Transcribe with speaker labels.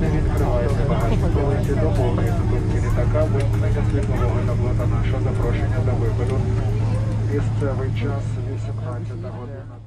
Speaker 1: Не відкривається багажник полиці, доповнює зупинки літака, вимкнення світлового табло та нашого запрошення до виходу. Місцевий час 18 година.